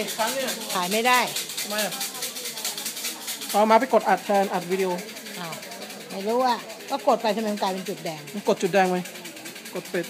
ยถ่ายไม่ได้ทำไมอะเอามาไปกดอัดแทนอัดวิดีโออ้าวไม่รู้อะก็กดไปทำไมมันกลายเป็นจุดแดง กดจุดแดงไหมกดปิด